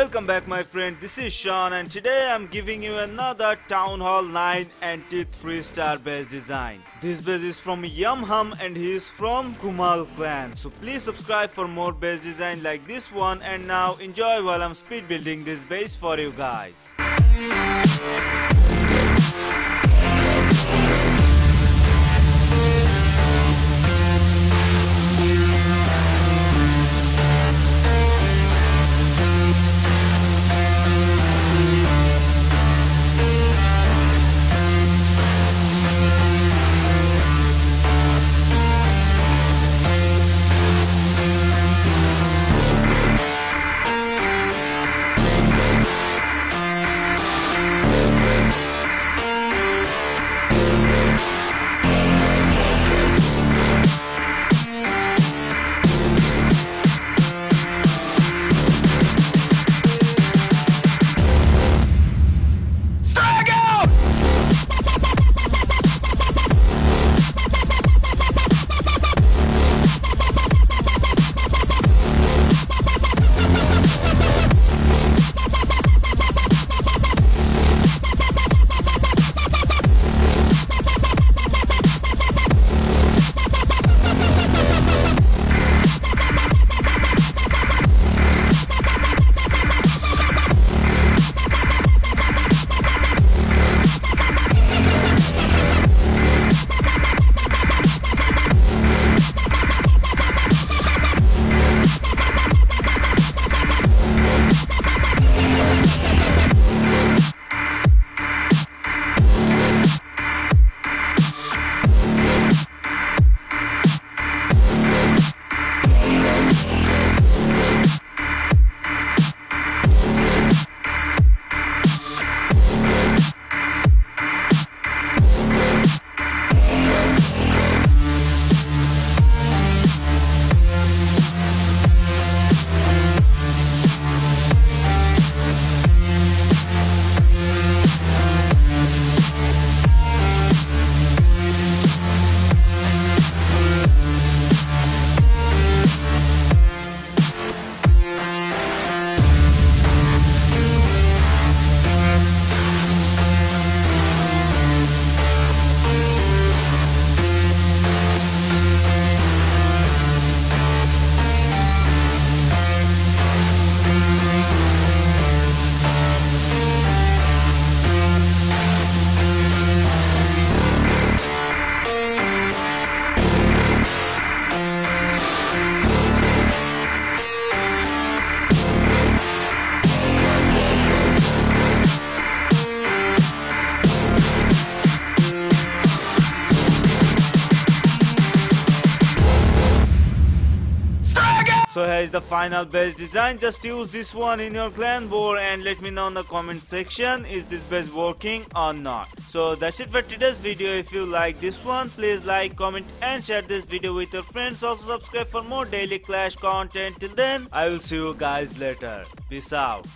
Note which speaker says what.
Speaker 1: Welcome back my friend, this is Sean and today I'm giving you another Town Hall 9 anti 3 star base design. This base is from iamham and he is from krumml clan. So please subscribe for more base design like this one and now enjoy while I'm speed building this base for you guys. So here is the final base design. Just use this one in your clan war and let me know in the comment section is this base working or not. So that's it for today's video. If you like this one, please like, comment and share this video with your friends. Also subscribe for more daily clash content. Till then, I will see you guys later. Peace out.